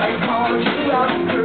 I called you up.